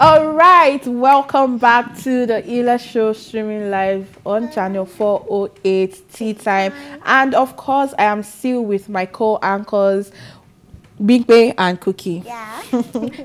All right, welcome back to the Ela Show streaming live on channel 408 Tea Time. And of course, I am still with my co anchors, Big Bay and Cookie. Yeah.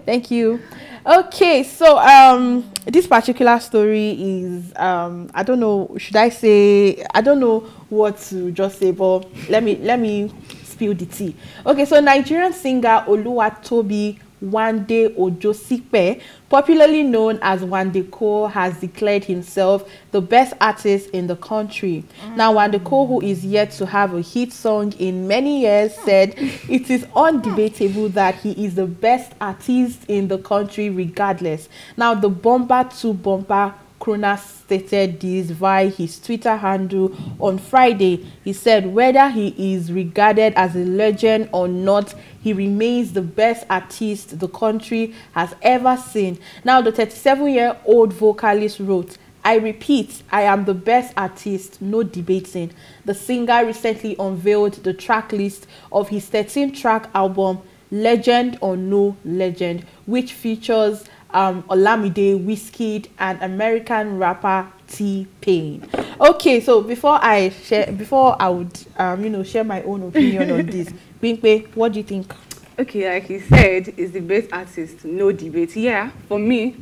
Thank you. Okay, so um this particular story is um I don't know, should I say I don't know what to just say, but let me let me spill the tea. Okay, so Nigerian singer Oluwatobi Wande Ojosipe, popularly known as Wande Coal, has declared himself the best artist in the country. Mm. Now, Wande Coal, who is yet to have a hit song in many years, hmm. said it is undebatable that he is the best artist in the country regardless. Now, the Bumper to Bumper Krona stated this via his Twitter handle on Friday. He said whether he is regarded as a legend or not, he remains the best artist the country has ever seen. Now, the 37 year old vocalist wrote, I repeat, I am the best artist, no debating. The singer recently unveiled the track list of his 13 track album, Legend or No Legend, which features um, Olamide, Wizkid, and American rapper T Pain. Okay, so before I share, before I would, um, you know, share my own opinion on this, Bimpe, what do you think? Okay, like he said, is the best artist, no debate. Yeah, for me,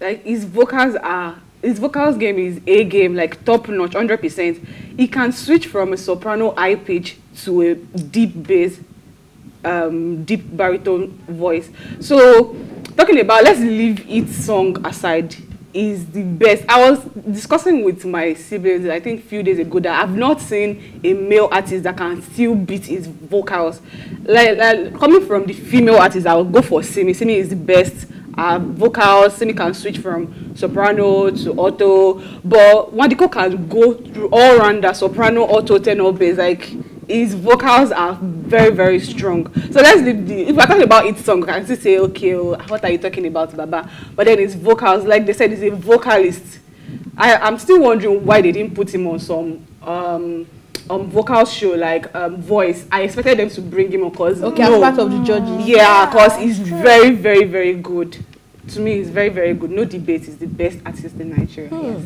like his vocals are his vocals game is a game, like top notch, hundred percent. He can switch from a soprano high pitch to a deep bass, um, deep baritone voice. So talking about let's leave it song aside is the best. I was discussing with my siblings, I think few days ago, that I've not seen a male artist that can still beat his vocals. Like, like coming from the female artist, I will go for Simi. Simi is the best. Uh, vocals, Simi can switch from soprano to alto, but Wandiko can go through all rounder soprano, alto, tenor, bass. Like his vocals are very very strong. So let's leave the if we're talking about each song i can still say okay oh, what are you talking about baba? But then his vocals like they said he's a vocalist. I i'm still wondering why they didn't put him on some um um vocal show like um voice. I expected them to bring him on cause Okay, no, as part of the judges. yeah cause he's very very very good. To me he's very very good. No debate he's the best artist in nigeria. Yes.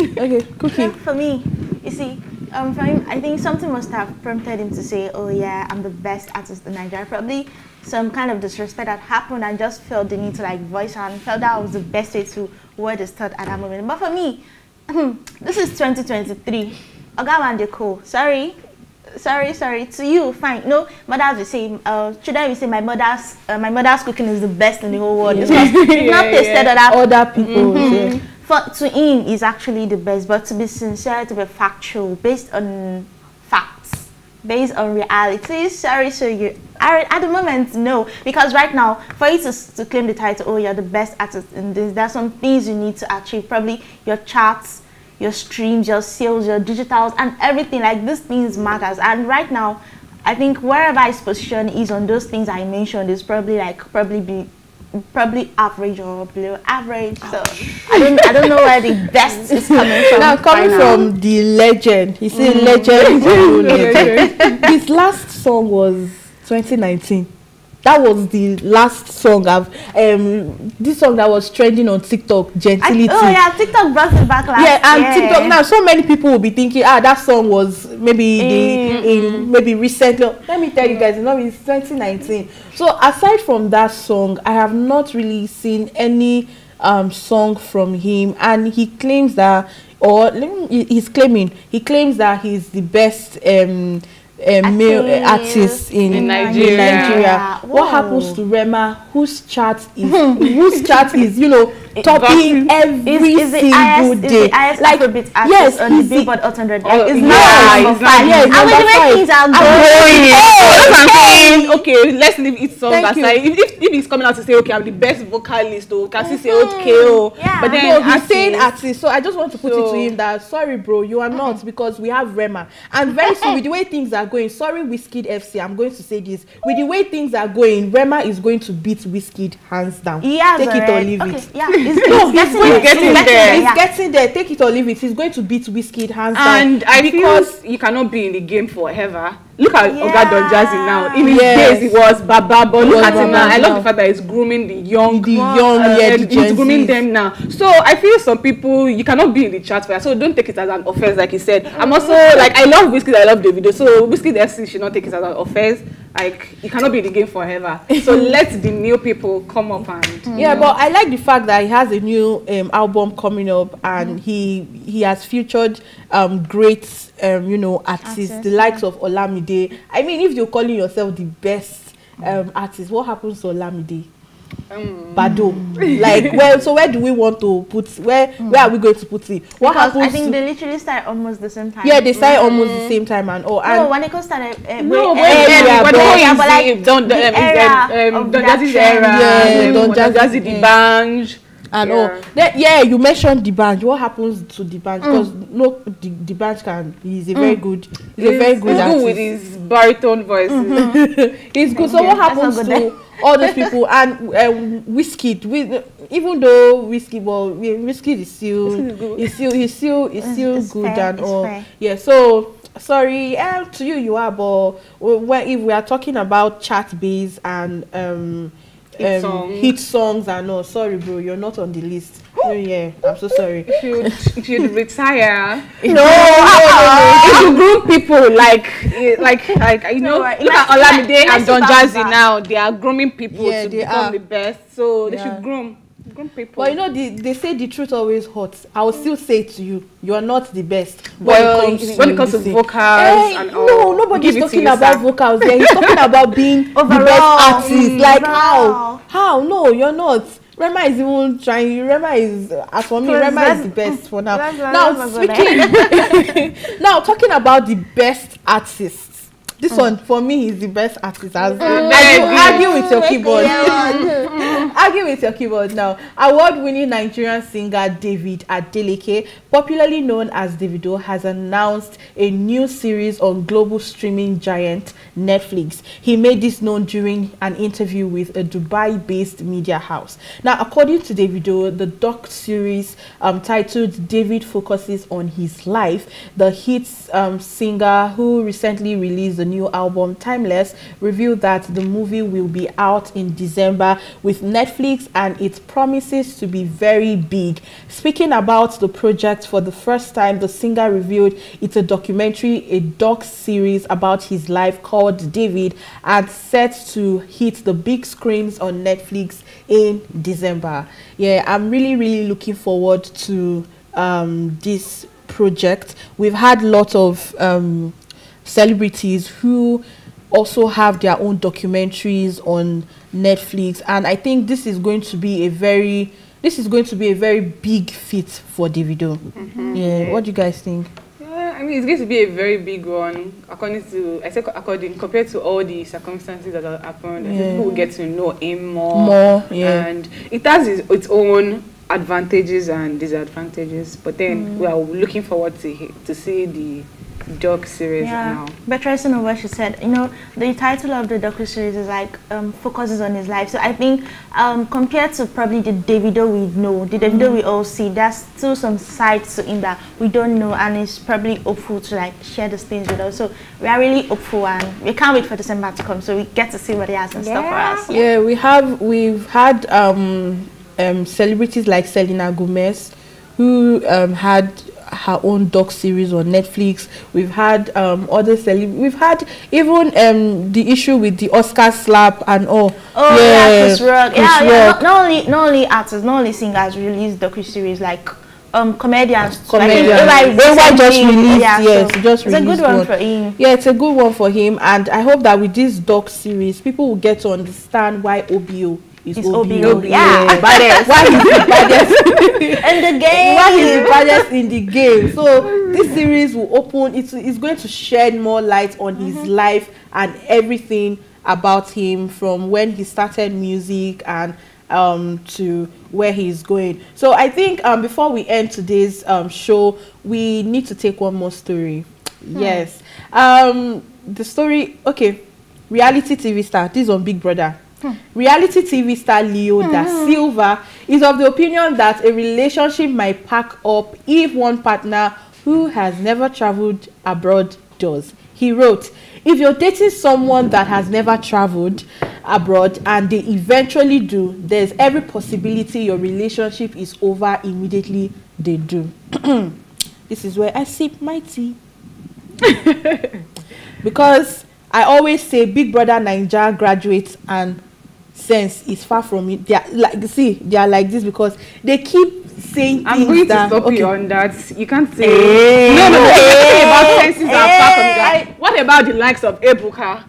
Okay, Cookie. For me, you see, um, for him, I think something must have prompted him to say, "Oh yeah, I'm the best artist in Nigeria." Probably some kind of disrespect that happened. I just felt the need to like voice out and felt that was the best way to word his thought at that moment. But for me, this is 2023. Oga Wande Coal. Sorry, sorry, sorry. To you, fine. No, mothers will say, uh, children will say, my mother's, uh, my mother's cooking is the best in the whole world. It's because you've not Yeah, tasted yeah. other Other people. say- for to him is actually the best. But to be sincere to be factual based on facts based on reality sorry so you. Are at the moment no. Because right now for you to, to claim the title oh you're the best artist in this there's some things you need to achieve. Probably your charts your streams your sales your digitals and everything. Like these things matters. And right now i think wherever his position is on those things i mentioned is probably like probably be probably average or below average. So I don't I don't know where the best is coming from. now coming right now. from the legend he said legend legend his last song was 2019 that was the last song i've um this song that was trending on tiktok I, gentility oh yeah, TikTok brought it back last yeah and year. tiktok now so many people will be thinking ah that song was maybe Mm, the in maybe recently. Let me tell you guys you know it's 2019 so aside from that song i have not really seen any um song from him. And he claims that or he's claiming he claims that he's the best um A male uh, artists in, in Nigeria. In Nigeria. What happens to Rema? Whose chart is hmm. whose chart is you know topping every is, is single IS, day? Is like oh, yes, he's the Billboard 800. Like, it's yeah, now it's five. Yes, and when things are going, oh, okay, let's leave it so aside. If, if if he's coming out to say, okay, I'm the best vocalist, or can he say, okay, oh. Yeah. But then no, he's artist- saying artist. So I just want to put it to So- him that sorry, bro, you are not because we have Rema. And very soon, with the way things are going, sorry, Whiskey FC, I'm going to say this. With the way things are going, Rema is going to beat Whiskey hands down. He has Take it or leave okay, it. Yeah, he's, he's No, getting, he's there. getting He's there. He's yeah. getting there. Take it or leave it. He's going to beat Whiskey hands and down. I because feel you cannot be in the game forever. Look at Yeah. Oga Don Jazzy now. In his Yes. days, it was Baba, but look at him now. I love the fact that he's grooming the young, The young, uh, yeah, the he's grooming them now. So I feel some people you cannot be in the chat for that. So don't take it as an offense, like you said. I'm also like I love Whiskey, I love the video. So Whiskey the SC should not take it as an offense. Like you cannot be in the game forever. So let the new people come up and Yeah, but I like the fact that he has a new um, album coming up, and he he has featured um, great um, you know artists, Artists, the likes of Olamide. I mean, if you're calling yourself the best um, artist, what happens to Olamide? Um, Bado. like, well, so where do we want to put? Where where are we going to put it? What because happens? I think they literally started almost the same time. yeah, they started almost the same time and all. No, when it started, uh, No, wait, when uh, area, yeah, but- but yeah, but like like Don the um, era um, of Don that Jazzy's trend. era, Yeah, um, Don Don Jazzy, Jazzy the yeah. And Yeah. all. Then, yeah, you mentioned the band. What happens to the band? Because no, the, the band can. He's a very good. He's a very good he's artist. with his baritone voice. It's good. So you. what happens to all these people and um, whiskey? With even though whiskey, well, whiskey is still, is good. still, is still, is still it's good fair, and all. fair. Yeah. So sorry, eh, to you you are, but when if we are talking about chat base and um. Hit um, songs. hit songs and all. Sorry, bro, you're not on the list. Oh yeah, I'm so sorry. If you if you retire, No, if you groom people like eh, like like you know, No, look at Olamide and Don Jazzy now. They are grooming people Yeah, to become are. the best. So they Yeah. should groom groom people. But you know, the, they say the truth always hurts. I will still say to you, you are not the best. well, when it comes to this thing. vocals Eh, and all, no, nobody's it to talking you, about sir. vocals here. He's talking about being the best Overall, artist. mm, like overall. how? How? No, you're not. Rema is even trying. Rema is, as for me, Rema is the best for now. now there. speaking, now talking about the best artists. This one for me is the best artist. As Mm. argue, Mm. argue with your keyboard. argue with your keyboard now. Award-winning Nigerian singer David Adeleke, popularly known as Davido, has announced a new series on global streaming giant Netflix. He made this known during an interview with a Dubai-based media house. Now, according to Davido, the doc series um, titled "David focuses on his life," the hits um, singer who recently released the new album "Timeless" revealed that the movie will be out in December with Netflix and it promises to be very big. Speaking about the project for the first time, the singer revealed it's a documentary, a doc series about his life called David and set to hit the big screens on Netflix in December. Yeah, I'm really, really looking forward to um, this project. We've had lots of um, celebrities who also have their own documentaries on Netflix and I think this is going to be a very this is going to be a very big fit for Davido. Mm-hmm. Yeah, what do you guys think? Yeah, I mean, it's going to be a very big one, according to, I say according, compared to all the circumstances that have happened. I think Yeah. People will get to know him more. More, yeah. And it has its, its own advantages and disadvantages. But then mm. we are looking forward to to see the doc series Yeah, now. but tracing on what she said, you know, the title of the docu series is like um, focuses on his life. So I think um, compared to probably the Davido we know, the Davido we all see, there's still some sides to him that we don't know, and it's probably hopeful to like share those things with us. So we are really hopeful, and we can't wait for December to come, so we get to see what he has in store for us. Yeah, we have we've had um, um, celebrities like Selena Gomez, who um, had her own doc series on Netflix. We've had um, other celeb. We've had even um, the issue with the Oscar slap and all. Oh yeah, Chris Rock. Chris yeah, yeah. Rock. Not, not only not only actors, not only singers release docu series like um comedians. Comedians. Like, AY just released, yeah, yes, so just it's a good released one, one. for him. Yeah, it's a good one for him, and I hope that with this doc series, people will get to understand why OBO is It's OBO. OBO, yeah. baddest. why he's the baddest. And the game. why he's the baddest in the game. So this series will open. It's it's going to shed more light on his life and everything about him from when he started music and um to where he's going. So I think um before we end today's um show, we need to take one more story. Yes. Um the story okay. Reality TV star. This is on Big Brother. Hmm. Reality TV star Leo da hmm. Silva is of the opinion that a relationship might pack up if one partner who has never traveled abroad does. he wrote, if you're dating someone that has never traveled abroad and they eventually do, there's every possibility your relationship is over immediately they do. this is where I sip my tea. because I always say Big Brother Naija graduates and sense is far from it. They are like see, they are like this because they keep saying I'm going to stop okay. you on that. You can't say. Hey. no, no, no. Hey. Hey. about eh. senses are far from Hey. Eh. that. What about the likes of Ebuka?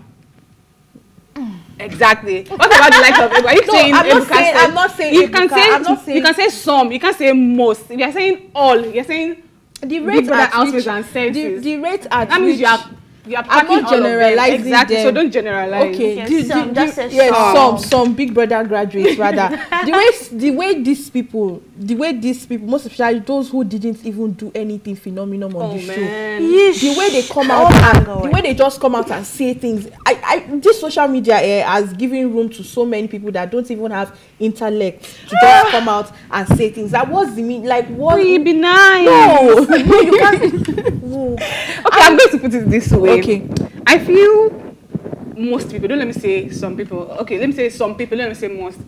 Exactly. What about the likes of Ebuka? Are you No, saying I'm not Ebuka saying- said- I'm not saying You can say. I'm not saying- You can say some. You can say most. You're saying all. You're saying the rate at which and the, the rate at that means which you are. You are I'm not all of them. generalizing Exactly. So don't generalize. okay Yes, the, some, the, just yes some. some some big brother graduates rather the way the way these people the way these people most especially those who didn't even do anything phenomenal on Oh the show man. the way they come out Oh and God. the way they just come out and say things i i this social media eh, has given room to so many people that don't even have intellect to just come out and say things that what's the mean like what be nice. no no you can't no. Okay, I'm going to put it this way. Okay. I feel most people, don't let me say some people, okay, let me say some people, let me say most,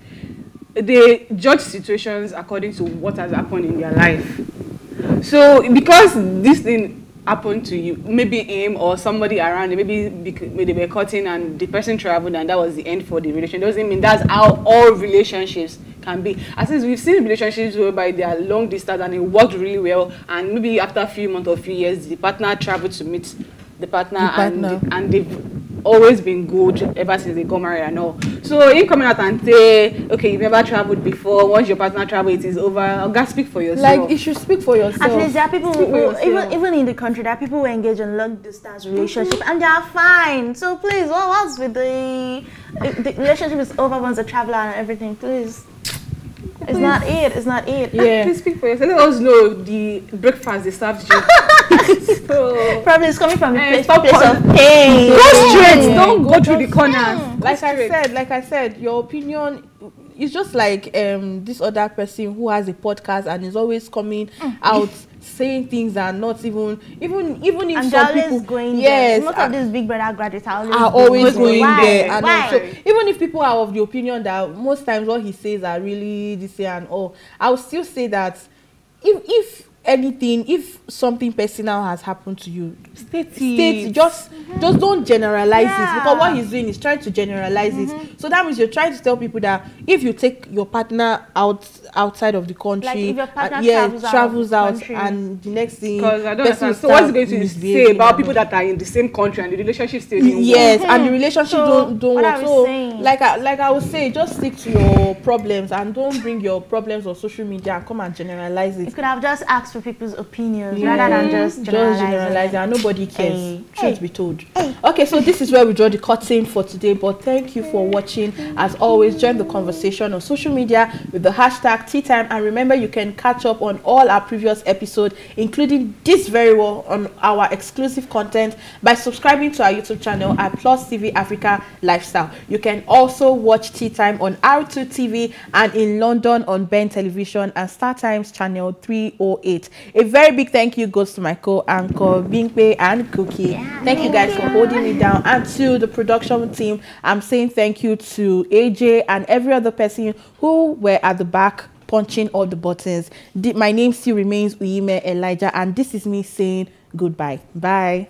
they judge situations according to what has happened in their life. So, because this thing happened to you, maybe him or somebody around, you, maybe bec- maybe they were cutting and the person traveled and that was the end for the relation, doesn't mean that's how all relationships can be. As since we've seen relationships whereby they are long distance and it worked really well, and maybe after a few months or few years, the partner traveled to meet the partner, The partner. and and they've always been good ever since they got married and all. So him coming out and say, okay, you've never traveled before. Once your partner travel, it is over. God, speak for yourself. like you should speak for yourself At least there are people Speak who, even even in the country, there are people who engage in long distance relationship and they are fine. So please, what what's with the the relationship is over once the traveler and everything? Please, it's not it. It's not it. yeah Please speak for yourself. Let us know the breakfast they served you. so, Probably it's coming from a Eh, place, stop place calling- of pain. go straight. Don't go Go through the corners. like I said, like I said, your opinion is just like um this other person who has a podcast and is always coming out saying things that are not even even even if And some people going yes there. Most uh, of these big brother graduates are always, are always going going Why? there and Why? also even if people are of the opinion that most times what he says are really this and all i will still say that if if anything if something personal has happened to you State state it. just just don't generalize it because what he's doing is trying to generalize it so that means you're trying to tell people that if you take your partner out outside of the country Like if your partner uh, yeah travels out travels the out country. and the next thing Because I don't understand. So what's going to say about people that are in the same country and the relationship still didn't work? yes and the relationship So, don't don't what work are so saying? like i like i would say just stick to your problems and don't bring your problems on social media and come and generalize it You could have just asked for people's opinions rather than just generalizing. just generalize and nobody cares. Hey. truth Hey. be told okay so this is where we draw the curtain for today but thank you for watching. As always join the conversation on social media with the hashtag tea time. And remember you can catch up on all our previous episodes including this very well on our exclusive content by subscribing to our youtube channel at plus tv africa lifestyle. You can also watch tea time on r2 tv and in london on ben television and star times channel 308 a very big thank you goes to my co-anchor Bimpe and cookie. Thank you guys for holding me down. And to the production team i'm saying thank you to aj and every other person who were at the back punching all the buttons. My name still remains uime elijah and this is me saying goodbye. Bye